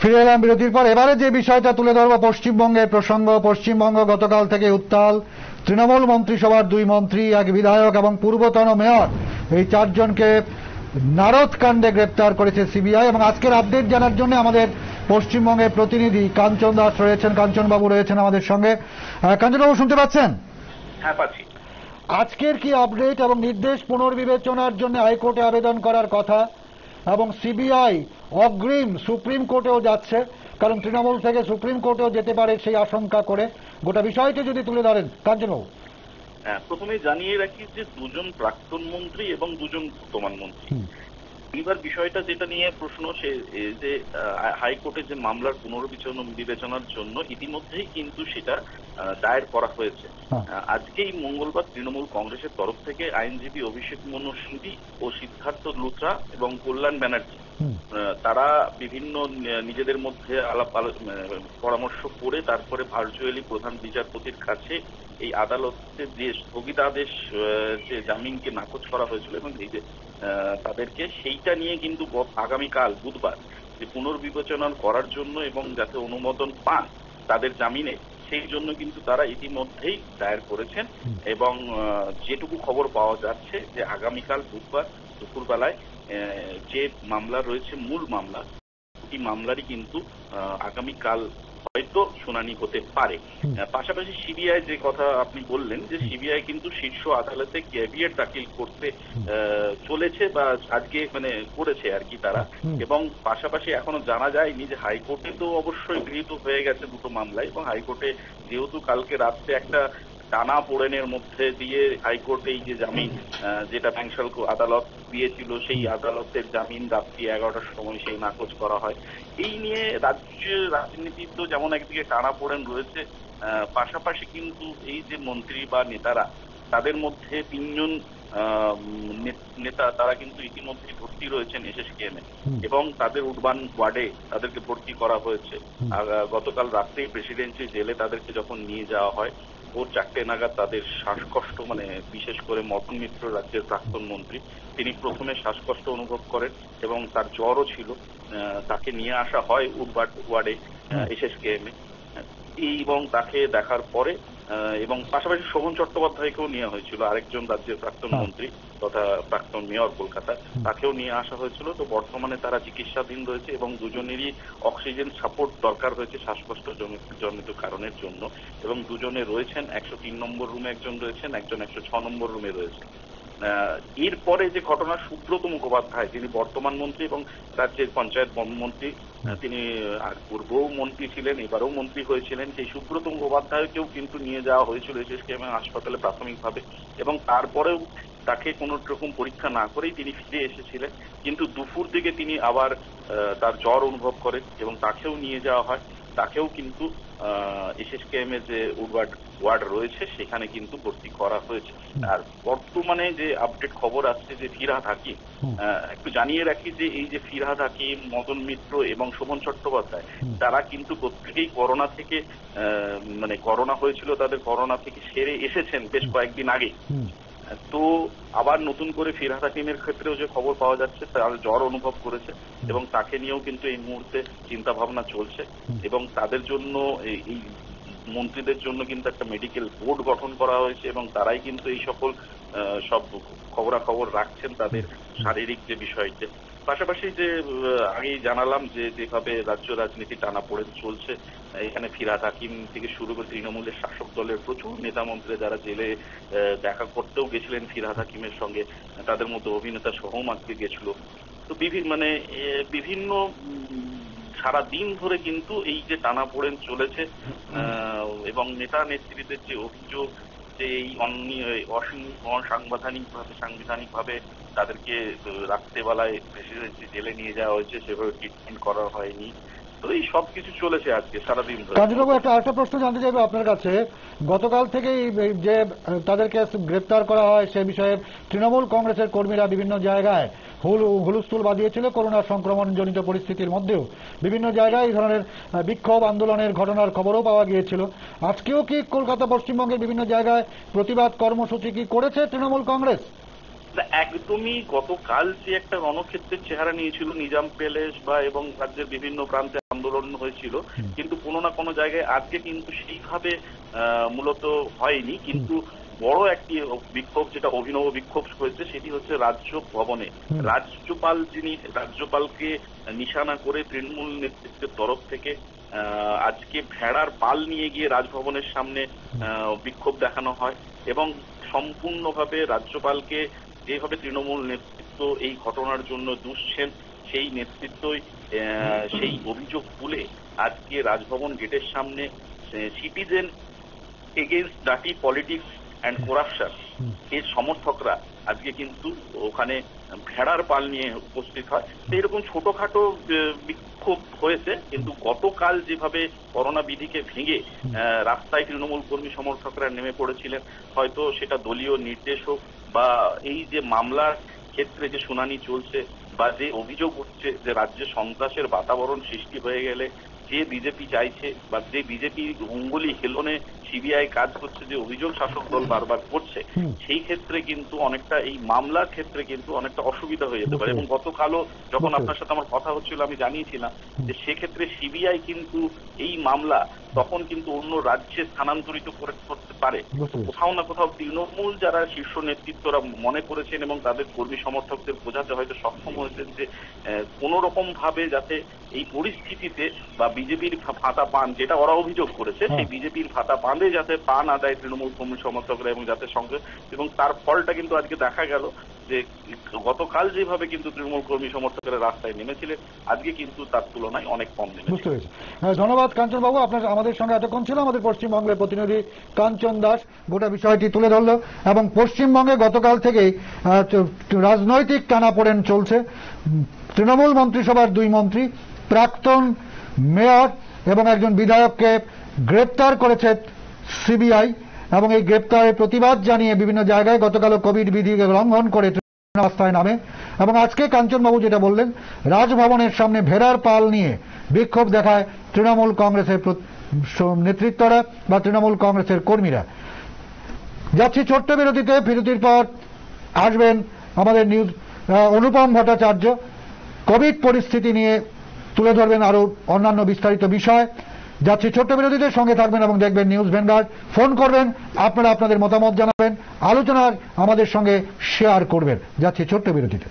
ফিরে এলাম বিরতির পর। এবারে যে বিষয়টা তুলে ধরবো পশ্চিমবঙ্গের প্রসঙ্গ। পশ্চিমবঙ্গ গতকাল থেকে উত্তাল। তৃণমূল মন্ত্রিসভার দুই মন্ত্রী এক বিধায়ক এবং পূর্বতন মেয়র। এই চারজনকে নারদ কাণ্ডে গ্রেপ্তার করেছে সিবিআই এবং আজকের আপডেট জানার জন্য আমাদের পশ্চিমবঙ্গের প্রতিনিধি কাঞ্চন দাস রয়েছেন। কাঞ্চনবাবু রয়েছেন আমাদের সঙ্গে। কাঞ্চনবাবু শুনতে পাচ্ছেন? হ্যাঁ পাচ্ছি। আজকের কি আপডেট এবং নির্দেশ পুনর্বিবেচনার জন্য হাইকোর্টে আবেদন করার কথা? এবং সিবিআই অগ্রিম সুপ্রিম কোর্টেও যাচ্ছে কারণ তৃণমূল থেকে সুপ্রিম কোর্টেও যেতে পারে সেই আশঙ্কা করে। গোটা বিষয়টি যদি তুলে ধরেন কাঞ্চনবাবু। হ্যাঁ, প্রথমে জানিয়ে রাখি যে দুজন প্রাক্তন মন্ত্রী এবং দুজন বর্তমান মন্ত্রী। এবার বিষয়টা যেটা নিয়ে প্রশ্ন সে যে হাইকোর্টে যে মামলার পুনর্বিবেচনা বিবেচনার জন্য ইতিমধ্যেই কিন্তু সেটা দায়ের করা হয়েছে হ্যাঁ। আজকেই মঙ্গলবার তৃণমূল কংগ্রেসের তরফ থেকে আইনজীবী অভিষেক মনু সিংভি ও সিদ্ধার্থ লুথরা এবং কল্যাণ ব্যানার্জি তারা বিভিন্ন নিজেদের মধ্যে আলাপ আলো- পরামর্শ করে তারপরে ভার্চুয়ালি প্রধান বিচারপতির কাছে এই আদালতের যে স্থগিতাদেশ যে জামিনকে নাকচ করা হয়েছিল এবং এই যে তাদেরকে সেইটা নিয়ে কিন্তু আগামীকাল বুধবার যে পুনর্বিবেচনা করার জন্য এবং যাতে অনুমোদন পান তাদের জামিনে সেই জন্য কিন্তু তারা ইতিমধ্যেই দায়ের করেছেন এবং যেটুকু খবর পাওয়া যাচ্ছে যে আগামীকাল বুধবার দুপুরবেলায় যে মামলা রয়েছে মূল মামলা দুটি মামলারই কিন্তু আগামীকাল হয়তো শুনানি হতে পারে। পাশাপাশি সিবিআই যে কথা আপনি বললেন যে সিবিআই কিন্তু শীর্ষ আদালতে ক্যাভিয়েট দাখিল করতে আহ, চলেছে বা আজকে মানে করেছে আর কি তারা। এবং পাশাপাশি এখনও জানা যায়নি যে হাইকোর্টে তো অবশ্যই গৃহীত হয়ে গেছে দুটো মামলায়। এবং হাইকোর্টে যেহেতু কালকে রাত্রে একটা টানা পোড়েনের মধ্যে দিয়ে হাইকোর্ট এই যে জামিন যেটা ব্যাংশাল আদালত দিয়েছিল সেই আদালতের জামিন রাত্রি এগারোটার সময় সেই নাকচ করা হয়। এই নিয়ে রাজ্যের রাজনীতি তো যেমন একদিকে টানা পোড়েন রয়েছে পাশাপাশি কিন্তু এই যে মন্ত্রী বা নেতারা তাদের মধ্যে তিনজন নেতা তারা কিন্তু ইতিমধ্যে ভর্তি রয়েছেন এসএসকেএমে। এবং তাদের উডবান ওয়ার্ডে তাদেরকে ভর্তি করা হয়েছে। গতকাল রাত্রেই প্রেসিডেন্সি জেলে তাদেরকে যখন নিয়ে যাওয়া হয় ভোর চারটে নাগাদ তাদের শ্বাসকষ্ট মানে বিশেষ করে মদন মিত্র রাজ্যের প্রাক্তন মন্ত্রী তিনি প্রথমে শ্বাসকষ্ট অনুভব করেন এবং তার জ্বরও ছিল। তাকে নিয়ে আসা হয় উডবার্ড ওয়ার্ডে এসএসকেএমে এবং তাকে দেখার পরে এবং পাশাপাশি শোভন চট্টোপাধ্যায়কেও নেওয়া হয়েছিল আরেকজন রাজ্যের প্রাক্তন হ্যাঁ। মন্ত্রী। তথা প্রাক্তন মেয়র কলকাতা তাকেও নিয়ে আসা হয়েছিল। তো বর্তমানে তারা চিকিৎসাধীন রয়েছে এবং দুজনেরই অক্সিজেন সাপোর্ট দরকার হয়েছে শ্বাসকষ্ট জনিত কারণের জন্য। এবং দুজনে রয়েছেন একশো তিন নম্বর রুমে একজন রয়েছেন একজন একশো ছ নম্বর রুমে রয়েছে আহ, এরপরে যে ঘটনা সুব্রত মুখোপাধ্যায় যিনি বর্তমান মন্ত্রী এবং রাজ্যের পঞ্চায়েত মন্ত্রী তিনি আর পূর্বেও মন্ত্রী ছিলেন এবারও মন্ত্রী হয়েছিলেন। সেই সুব্রত মুখোপাধ্যায়কেও কিন্তু নিয়ে যাওয়া হয়েছিল এসএসকেএম হাসপাতালে প্রাথমিকভাবে। এবং তারপরেও তাকে কোনো রকম পরীক্ষা না করেই তিনি ফিরে এসেছিলেন। কিন্তু দুপুর দিকে তিনি আবার তার জ্বর অনুভব করেন এবং তাকেও নিয়ে যাওয়া হয়। তাকেও কিন্তু এসএসকেএম এর যে উডওয়ার্ড ওয়ার্ড রয়েছে সেখানে কিন্তু ভর্তি করা হয়েছে। আর বর্তমানে যে আপডেট খবর আসছে যে ফিরহাদ হাকিম আহ, একটু জানিয়ে রাখি যে এই যে ফিরহাদ হাকিম মদন মিত্র এবং শোভন চট্টোপাধ্যায় তারা কিন্তু প্রত্যেকেই করোনা থেকে আহ, মানে করোনা হয়েছিল তাদের করোনা থেকে সেরে এসেছেন বেশ কয়েকদিন আগে তো আবার নতুন করে ফিরহাদ হাকিমের ক্ষেত্রেও যে খবর পাওয়া যাচ্ছে তার জ্বর অনুভব করেছে এবং তাকে নিয়েও কিন্তু এই মুহূর্তে চিন্তা ভাবনা চলছে এবং তাদের জন্য এই- এই মন্ত্রীদের জন্য কিন্তু একটা মেডিকেল বোর্ড গঠন করা হয়েছে এবং তারাই কিন্তু এই সকল সব খবরাখবর রাখছেন তাদের শারীরিক যে বিষয়টি। পাশাপাশি যে আমি জানালাম যে, যেভাবে রাজ্য রাজনীতি টানা পড়ে চলছে, এখানে ফিরাদ হাকিম থেকে শুরু করে তৃণমূলের শাসক দলের প্রচুর নেতা মন্ত্রী যারা জেলে দেখা করতেও গেছিলেন ফিরাদ হাকিমের সঙ্গে, তাদের মধ্যে অভিনেতা সহম আজকে গেছিল। তো বিভিন্ন মানে বিভিন্ন সারা দিন ধরে কিন্তু এই যে টানা পড়েন চলেছে এবং নেতা নেত্রীদের যে অভিযোগ যে এই অসাংবিধানিক ভাবে সাংবিধানিক ভাবে তাদেরকে রাত্রে রাত্রেবেলায় প্রেসিডেন্সি জেলে নিয়ে যাওয়া হয়েছে, সেভাবে ট্রিটমেন্ট করা হয়নি। এই সব কিছু চলেছে আজকে ধরে। একটা আরেকটা প্রশ্ন জানতে চাইব আপনার কাছে। গতকাল থেকেই যে, তাদেরকে গ্রেপ্তার করা হয়, সে বিষয়ে তৃণমূল কংগ্রেসের কর্মীরা বিভিন্ন জায়গায় হুল, হুলস্থুল বাঁধিয়েছিল করোনা সংক্রমণ জনিত পরিস্থিতির মধ্যেও। বিভিন্ন জায়গায় এই ধরনের বিক্ষোভ আন্দোলনের ঘটনার খবরও পাওয়া গিয়েছিল। আজকেও কি কলকাতা পশ্চিমবঙ্গের বিভিন্ন জায়গায় প্রতিবাদ কর্মসূচি কি করেছে তৃণমূল কংগ্রেস? একদমই গতকাল যে একটা রণক্ষেত্রের চেহারা নিয়েছিল নিজাম প্যালেস বা এবং রাজ্যের বিভিন্ন প্রান্তে আন্দোলন হয়েছিল কিন্তু কোনো না কোনো জায়গায় আজকে কিন্তু সেইভাবে মূলত হয়নি। কিন্তু বড় একটি বিক্ষোভ যেটা অভিনব বিক্ষোভ হয়েছে সেটি হচ্ছে রাজ্য ভবনে। রাজ্যপাল যিনি রাজ্যপালকে নিশানা করে তৃণমূল নেতৃত্বের তরফ থেকে আহ, আজকে ভেড়ার পাল নিয়ে গিয়ে রাজভবনের সামনে আহ, বিক্ষোভ দেখানো হয় এবং সম্পূর্ণভাবে রাজ্যপালকে যেভাবে তৃণমূল নেতৃত্ব এই ঘটনার জন্য দুষছেন, সেই নেতৃত্বই সেই অভিযোগ তুলে আজকে রাজভবন গেটের সামনে সিটিজেন এগেনস্ট ডাটি পলিটিক্স অ্যান্ড করাপশন এর সমর্থকরা আজকে কিন্তু ওখানে ভেড়ার পাল নিয়ে উপস্থিত হয়। এরকম ছোটখাটো বিক্ষোভ হয়েছে, কিন্তু গতকাল যেভাবে করোনা বিধিকে ভেঙে রাস্তায় তৃণমূল কর্মী সমর্থকরা নেমে পড়েছিলেন, হয়তো সেটা দলীয় নির্দেশ হোক বা এই যে মামলার ক্ষেত্রে যে শুনানি চলছে বা যে অভিযোগ উঠছে যে রাজ্যে সন্ত্রাসের বাতাবরণ সৃষ্টি হয়ে গেলে যে বিজেপি চাইছে বা যে বিজেপি অঙ্গুলি হেলনে সিবিআই কাজ করছে যে অভিযোগ শাসক দল বারবার করছে সেই ক্ষেত্রে কিন্তু অনেকটা এই মামলার ক্ষেত্রে কিন্তু অনেকটা অসুবিধা হয়ে যেতে পারে। এবং গতকালও যখন আপনার সাথে আমার কথা হচ্ছিল আমি জানিয়েছিলাম যে সেক্ষেত্রে সিবিআই কিন্তু এই মামলা তখন কিন্তু অন্য রাজ্যে স্থানান্তরিত করতে পারে কোথাও না কোথাও তৃণমূল যারা শীর্ষ নেতৃত্বরা মনে করেছেন এবং তাদের কর্মী সমর্থকদের বোঝাতে হয়তো সক্ষম হয়েছেন যে কোন রকম ভাবে যাতে এই পরিস্থিতিতে বা বিজেপির ভাতা পান যেটা ওরা অভিযোগ করেছে হ্যাঁ। সেই বিজেপির ভাতা পানে যাতে পান আদায় তৃণমূল কর্মী সমর্থকরা এবং যাতে সঙ্গে এবং তার ফলটা কিন্তু আজকে দেখা গেল যে গতকাল যেভাবে কিন্তু তৃণমূল কর্মী সমর্থকরা রাস্তায় নেমেছিলেন আজকে কিন্তু তার তুলনায় অনেক কম নেমেছে। বুঝতে পেরেছি। হ্যাঁ, ধন্যবাদ কাঞ্চন বাবু আপনার আমাদের সঙ্গে এতক্ষণ ছিল আমাদের পশ্চিমবঙ্গের প্রতিনিধি কাঞ্চন দাস। গোটা বিষয়টি তুলে ধরলো এবং পশ্চিমবঙ্গে গতকাল থেকেই রাজনৈতিক টানাপোড়েন চলছে। তৃণমূল মন্ত্রিসভার দুই মন্ত্রী প্রাক্তন মেয়র এবং একজন বিধায়ককে গ্রেপ্তার করেছে সিবিআই এবং এই গ্রেপ্তারের প্রতিবাদ জানিয়ে বিভিন্ন জায়গায় গতকাল কোভিড বিধি লঙ্ঘন করে রাস্তায় নামে এবং আজকে কাঞ্চনবাবু যেটা বললেন, রাজভবনের সামনে ভেড়ার পাল নিয়ে বিক্ষোভ দেখায় তৃণমূল কংগ্রেসের নেতৃত্বরা বা তৃণমূল কংগ্রেসের কর্মীরা। যাচ্ছি ছোট্ট বিরতিতে, বিরতির পর আসবেন আমাদের নিউজ অনুপম ভট্টাচার্য। কোভিড পরিস্থিতি নিয়ে তুলে ধরবেন আরও অন্যান্য বিস্তারিত বিষয়। যাচ্ছি ছোট্ট বিরোধীদের সঙ্গে থাকবেন এবং দেখবেন নিউজ ভেন্ডার ফোন করবেন, আপনারা আপনাদের মতামত জানাবেন, আলোচনার আমাদের সঙ্গে শেয়ার করবেন। যাচ্ছি ছোট্ট বিরতিতে